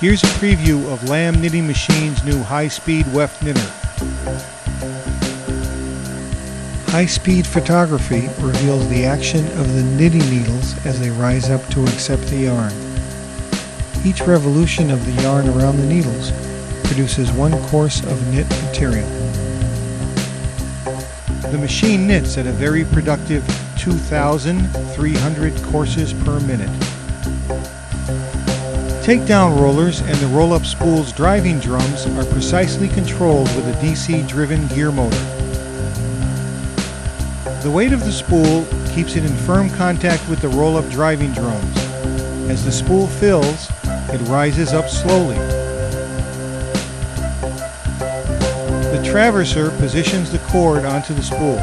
Here's a preview of Lamb Knitting Machine's new high-speed weft knitter. High-speed photography reveals the action of the knitting needles as they rise up to accept the yarn. Each revolution of the yarn around the needles produces one course of knit material. The machine knits at a very productive 2,300 courses per minute. Takedown rollers and the roll-up spool's driving drums are precisely controlled with a DC-driven gear motor. The weight of the spool keeps it in firm contact with the roll-up driving drums. As the spool fills, it rises up slowly. The traverser positions the cord onto the spool.